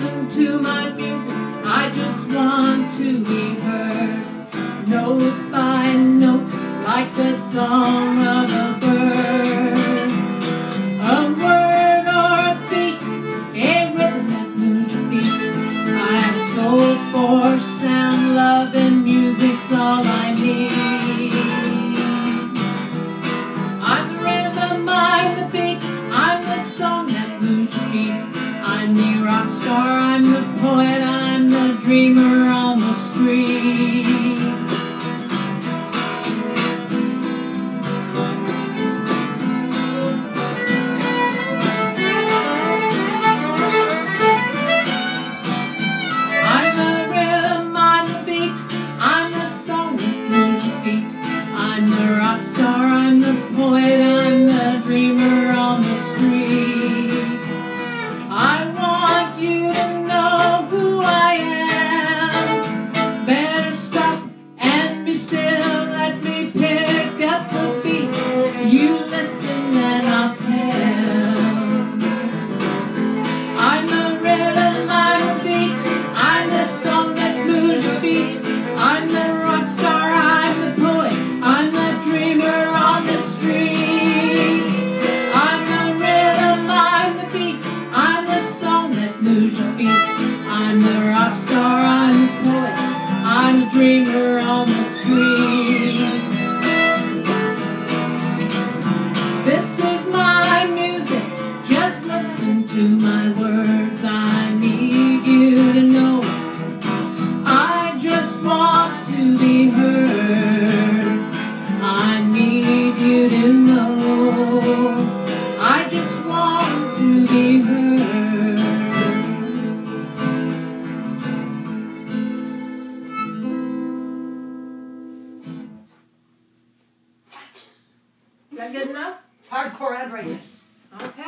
listen to my music. I just want to be heard, note by note, like the song of a bird. A word or a beat, a rhythm that moves your feet. I have soul, force, sound, love, and music's all I need. I'm the rhythm, I'm the beat, I'm the song that moves your feet. I'm the rock star, I'm the poet, I'm the dreamer on the street. Is that good enough? Hardcore and righteous. Okay.